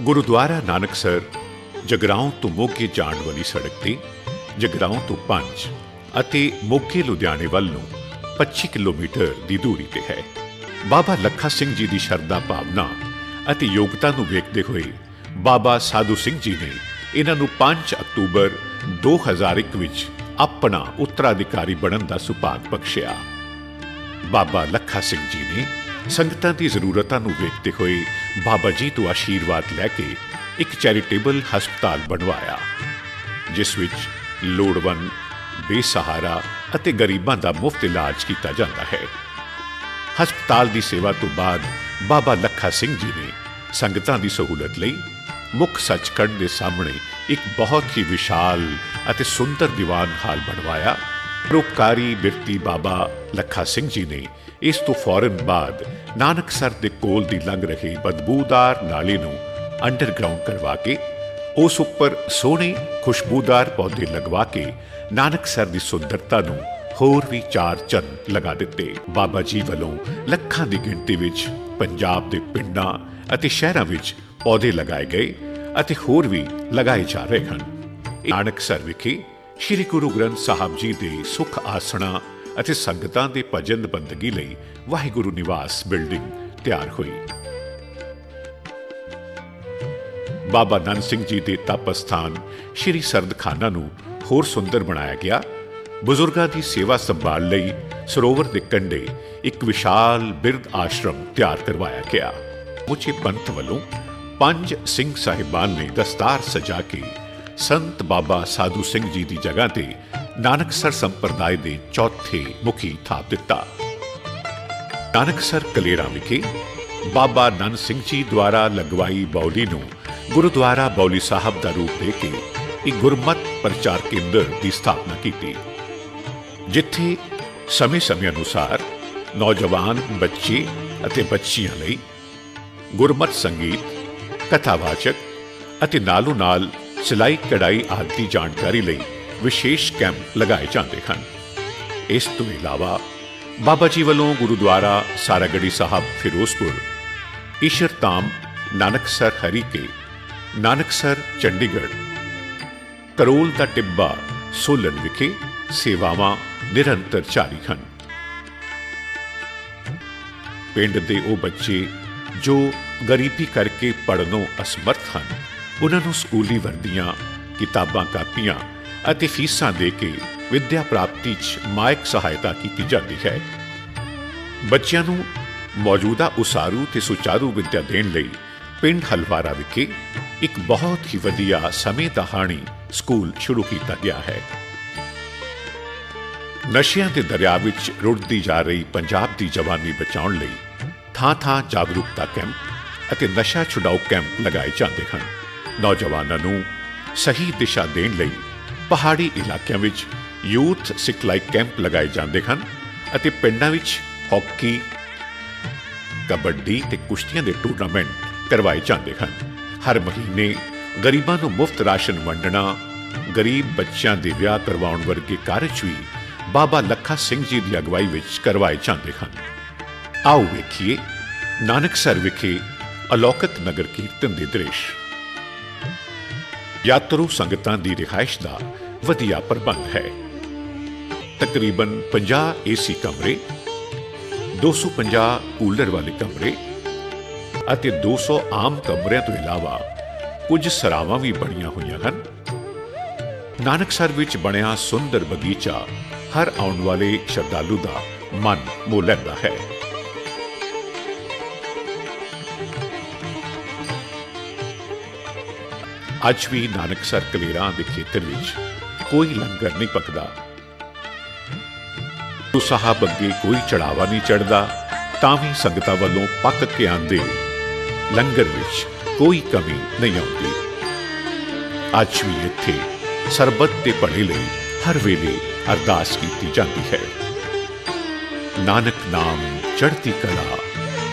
ਗੁਰਦੁਆਰਾ ਨਾਨਕਸਰ ਜਗਰਾਉਂ ਤੋਂ ਮੋਗੇ ਜਾਣ ਵਾਲੀ ਸੜਕ ਤੇ, ਜਗਰਾਉਂ ਤੋਂ 5 ਅਤੇ ਮੋਗੇ ਲੁਧਿਆਣੇ ਵੱਲ ਨੂੰ 25 ਕਿਲੋਮੀਟਰ ਦੀ ਦੂਰੀ ਤੇ ਹੈ। ਬਾਬਾ ਲੱਖਾ ਸਿੰਘ ਜੀ ਦੀ ਸ਼ਰਧਾ ਭਾਵਨਾ ਅਤੇ ਯੋਗਤਾ ਨੂੰ ਵੇਖਦੇ ਹੋਏ ਬਾਬਾ ਸਾਧੂ ਸਿੰਘ ਜੀ ਨੇ ਇਹਨਾਂ ਨੂੰ 5 ਅਕਤੂਬਰ 2001 ਵਿੱਚ ਆਪਣਾ ਉੱਤਰਾਧਿਕਾਰੀ ਬਣਨ ਦਾ ਸੁਭਾਗ ਬਖਸ਼ਿਆ। ਬਾਬਾ ਲੱਖਾ ਸਿੰਘ ਜੀ ਨੇ ਸੰਗਤਾਂ ਦੀ ਜ਼ਰੂਰਤਾਂ ਨੂੰ ਵੇਖਦੇ ਹੋਏ ਬਾਬਾ ਜੀ ਤੋਂ ਆਸ਼ੀਰਵਾਦ ਲੈ ਕੇ ਇੱਕ ਚੈਰੀਟੇਬਲ ਹਸਪਤਾਲ ਬਣਵਾਇਆ, ਜਿਸ ਵਿੱਚ ਲੋੜਵੰਦ, ਬੇਸਹਾਰਾ ਅਤੇ ਗਰੀਬਾਂ ਦਾ ਮੁਫਤ ਇਲਾਜ ਕੀਤਾ ਜਾਂਦਾ ਹੈ। ਹਸਪਤਾਲ ਦੀ ਸੇਵਾ ਤੋਂ ਬਾਅਦ ਬਾਬਾ ਲੱਖਾ ਸਿੰਘ ਜੀ ਨੇ ਸੰਗਤਾਂ ਦੀ ਸਹੂਲਤ ਲਈ ਮੁੱਖ ਸੱਚਖੰਡ ਦੇ ਸਾਹਮਣੇ ਇੱਕ ਬਹੁਤ ਹੀ ਵਿਸ਼ਾਲ ਅਤੇ ਸੁੰਦਰ ਦੀਵਾਨ ਹਾਲ ਬਣਵਾਇਆ ਪਰਉਪਕਾਰੀ ਬਿਰਤੀ ਬਾਬਾ ਲੱਖਾ ਸਿੰਘ ਜੀ ਨੇ ਇਸ ਤੋਂ ਫੌਰਨ ਬਾਅਦ ਨਾਨਕਸਰ ਦੇ ਕੋਲ ਦੀ ਲੰਘ ਰਹੀ ਬਦਬੂਦਾਰ ਨਾਲੀ ਨੂੰ ਅੰਡਰਗਰਾਉਂਡ ਕਰਵਾ ਕੇ, ਉਸ ਉੱਪਰ ਸੋਹਣੇ ਖੁਸ਼ਬੂਦਾਰ ਪੌਦੇ ਲਗਵਾ ਕੇ ਨਾਨਕਸਰ ਦੀ ਸੁੰਦਰਤਾ ਨੂੰ ਹੋਰ ਵੀ ਚਾਰ ਚੰਨ ਲਗਾ ਦਿੱਤੇ। ਬਾਬਾ ਜੀ ਵੱਲੋਂ ਲੱਖਾਂ ਦੀ ਗਿਣਤੀ ਵਿੱਚ ਪੰਜਾਬ ਦੇ ਪਿੰਡਾਂ ਅਤੇ ਸ਼ਹਿਰਾਂ ਵਿੱਚ ਪੌਦੇ ਲਗਾਏ ਗਏ ਅਤੇ ਹੋਰ ਵੀ ਲਗਾਏ ਜਾ ਰਹੇ ਹਨ। ਨਾਨਕਸਰ ਵਿਖੇ ਸ੍ਰੀ ਗੁਰੂ ਗ੍ਰੰਥ ਸਾਹਿਬ ਜੀ ਦੇ ਸੁਖ ਆਸਣਾ ਅਤੇ ਸੰਗਤਾਂ ਦੇ ਭਜਨ ਬੰਦਗੀ ਲਈ ਵਾਹਿਗੁਰੂ ਨਿਵਾਸ ਬਿਲਡਿੰਗ ਤਿਆਰ ਹੋਈ। ਬਾਬਾ ਨੰਦ ਸਿੰਘ ਜੀ ਦੇ ਤਪ ਸਥਾਨ ਸ੍ਰੀ ਸਰਦਖਾਨਾ ਨੂੰ ਹੋਰ ਸੁੰਦਰ ਬਣਾਇਆ ਗਿਆ। ਬਜ਼ੁਰਗਾਂ ਦੀ ਸੇਵਾ ਸੰਭਾਲ ਲਈ ਸਰੋਵਰ ਦੇ ਕੰਢੇ ਇੱਕ ਵਿਸ਼ਾਲ ਬਿਰਧ ਆਸ਼ਰਮ ਤਿਆਰ ਕਰਵਾਇਆ ਗਿਆ। ਮੁੱਚੇ ਪੰਥ ਵੱਲੋਂ ਪੰਜ ਸਿੰਘ ਸਾਹਿਬਾਨ ਨੇ ਦਸਤਾਰ ਸਜਾ ਕੇ ਸੰਤ ਬਾਬਾ ਸਾਧੂ ਸਿੰਘ ਜੀ ਦੀ ਜਗ੍ਹਾ ਤੇ ਨਾਨਕਸਰ ਸੰਪਰਦਾਇ ਦੇ ਚੌਥੇ ਮੁਖੀ ਥਾਪ ਦਿੱਤਾ। ਨਾਨਕਸਰ ਕਲੇਰਾ ਵਿਖੇ ਬਾਬਾ ਨੰਦ ਸਿੰਘ ਜੀ ਦੁਆਰਾ ਲਗਵਾਈ ਬੌਲੀ ਨੂੰ ਗੁਰਦੁਆਰਾ ਬੌਲੀ ਸਾਹਿਬ ਦਾ ਰੂਪ ਦੇ ਕੇ ਇੱਕ ਗੁਰਮਤ ਪ੍ਰਚਾਰ ਕੇਂਦਰ ਦੀ ਸਥਾਪਨਾ ਕੀਤੀ। ਜਿੱਥੇ ਸਮੇਂ-ਸਮੇਂ ਅਨੁਸਾਰ ਨੌਜਵਾਨ, ਬੱਚੇ ਅਤੇ ਬੱਚੀਆਂ ਲਈ ਗੁਰਮਤ ਸੰਗੀਤ ਕਥਾਵਾਚਕ ਅਤੇ ਨਾਲੋਂ ਨਾਲ ਸਿਲਾਈ, ਕਢਾਈ ਆਦਿ ਦੀ ਜਾਣਕਾਰੀ ਲਈ ਵਿਸ਼ੇਸ਼ ਕੈਂਪ ਲਗਾਏ ਜਾਂਦੇ ਹਨ। ਇਸ ਤੋਂ ਇਲਾਵਾ ਬਾਬਾ ਜੀ ਵੱਲੋਂ ਗੁਰਦੁਆਰਾ ਸਾਰਾਗੜੀ ਸਾਹਿਬ, ਫਿਰੋਜ਼ਪੁਰ ਈਸ਼ਰਤਾਮ ਨਾਨਕਸਰ ਹਰੀਕੇ ਨਾਨਕਸਰ ਚੰਡੀਗੜ੍ਹ, ਕਰੋਲ ਦਾ ਟਿੱਬਾ, ਸੋਲਨ ਵਿਖੇ ਸੇਵਾਵਾਂ ਨਿਰੰਤਰ ਜਾਰੀ ਹਨ। ਪਿੰਡ ਦੇ ਉਹ ਬੱਚੇ ਜੋ ਗਰੀਬੀ ਕਰਕੇ ਪੜਨੋਂ ਅਸਮਰਥ ਹਨ ਉਹਨਾਂ ਨੂੰ ਸਕੂਲੀ ਵਰਦੀਆਂ, ਕਿਤਾਬਾਂ ਕਾਪੀਆਂ ਅਤੇ ਫੀਸਾਂ ਦੇ ਕੇ ਵਿੱਦਿਆ ਪ੍ਰਾਪਤੀ 'ਚ ਮਾਇਕ ਸਹਾਇਤਾ ਕੀਤੀ ਜਾਂਦੀ ਹੈ। ਬੱਚਿਆਂ ਨੂੰ ਮੌਜੂਦਾ ਉਸਾਰੂ ਤੇ ਸੁਚਾਰੂ ਵਿੱਦਿਆ ਦੇਣ ਲਈ ਪਿੰਡ ਹਲਵਾਰਾ ਵਿਖੇ ਇੱਕ ਬਹੁਤ ਹੀ ਵਧੀਆ ਸਮੇਂ ਦਾ ਸਕੂਲ ਸ਼ੁਰੂ ਕੀਤਾ ਗਿਆ ਹੈ। ਨਸ਼ਿਆਂ ਦੇ ਦਰਿਆ ਵਿੱਚ ਰੁੜਦੀ ਜਾ ਰਹੀ ਪੰਜਾਬ ਦੀ ਜਵਾਨੀ ਬਚਾਉਣ ਲਈ ਥਾਂ-ਥਾਂ ਜਾਗਰੂਕਤਾ ਕੈਂਪ ਅਤੇ ਨਸ਼ਾ ਛੁਡਾਊ ਕੈਂਪ ਲਗਾਏ ਜਾਂਦੇ ਹਨ। ਨੌਜਵਾਨਾਂ ਨੂੰ ਸਹੀ ਦਿਸ਼ਾ ਦੇਣ ਲਈ ਪਹਾੜੀ ਇਲਾਕਿਆਂ ਵਿੱਚ ਯੂਥ ਸਿਖਲਾਈ ਕੈਂਪ ਲਗਾਏ ਜਾਂਦੇ ਹਨ ਅਤੇ ਪਿੰਡਾਂ ਵਿੱਚ ਹਾਕੀ, ਕਬੱਡੀ ਤੇ ਕੁਸ਼ਤੀਆਂ ਦੇ ਟੂਰਨਾਮੈਂਟ ਕਰਵਾਏ ਜਾਂਦੇ ਹਨ। ਹਰ ਮਹੀਨੇ ਗਰੀਬਾਂ ਨੂੰ ਮੁਫਤ ਰਾਸ਼ਨ ਵੰਡਣਾ, ਗਰੀਬ ਬੱਚਿਆਂ ਦੇ ਵਿਆਹ ਕਰਵਾਉਣ ਵਰਗੇ ਕਾਰਜ ਵੀ ਬਾਬਾ ਲੱਖਾ ਸਿੰਘ ਜੀ ਦੀ ਅਗਵਾਈ ਵਿੱਚ ਕਰਵਾਏ ਜਾਂਦੇ ਹਨ। ਆਓ ਵੇਖੀਏ ਨਾਨਕਸਰ ਵਿਖੇ ਅਲੌਕਤ ਨਗਰ ਕੀਰਤਨ ਦੇ ਦ੍ਰਿਸ਼। ਯਾਤਰੂ ਸੰਗਤਾਂ ਦੀ ਰਿਹਾਇਸ਼ ਦਾ ਵਧੀਆ ਪ੍ਰਬੰਧ ਹੈ। ਤਕਰੀਬਨ 50 ਏਸੀ ਕਮਰੇ 250 ਕੂਲਰ ਵਾਲੇ ਕਮਰੇ ਅਤੇ 200 ਆਮ ਕਮਰਿਆਂ ਤੋਂ ਇਲਾਵਾ ਕੁਝ ਸਰਾਵਾਂ ਵੀ ਬਣੀਆਂ ਹੋਈਆਂ ਹਨ। ਨਾਨਕਸਰ ਵਿੱਚ ਬਣਿਆ ਸੁੰਦਰ ਬਗੀਚਾ ਹਰ ਆਉਣ ਵਾਲੇ ਸ਼ਰਧਾਲੂ ਦਾ ਮਨ ਮੋਹ ਲੈਂਦਾ ਹੈ। ਅੱਜ ਵੀ ਨਾਨਕਸਰ ਕਲੇਰਾਂ ਦੇ ਖੇਤਰ ਵਿੱਚ ਕੋਈ ਲੰਗਰ ਨਹੀਂ ਪਕਦਾ। ਤੋ ਸਾਹਿਬ ਅੱਗੇ ਕੋਈ ਚੜਾਵਾ ਨਹੀਂ ਚੜਦਾ, ਤਾਂ ਵੀ ਸੰਗਤਾਂ ਵੱਲੋਂ ਪੱਕ ਕੇ ਆਂਦੇ ਲੰਗਰ ਵਿੱਚ ਕੋਈ ਕਮੀ ਨਹੀਂ ਆਉਂਦੀ। ਅੱਜ ਵੀ ਇੱਥੇ ਸਰਬੱਤ ਦੇ ਭਲੇ ਲਈ ਹਰ ਵੇਲੇ ਅਰਦਾਸ ਕੀਤੀ ਜਾਂਦੀ ਹੈ। ਨਾਨਕ ਨਾਮ ਚੜ੍ਹਦੀ ਕਲਾ,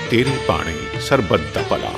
ਤੇਰੇ ਬਾਣੇ ਸਰਬੱਤ ਦਾ ਭਲਾ।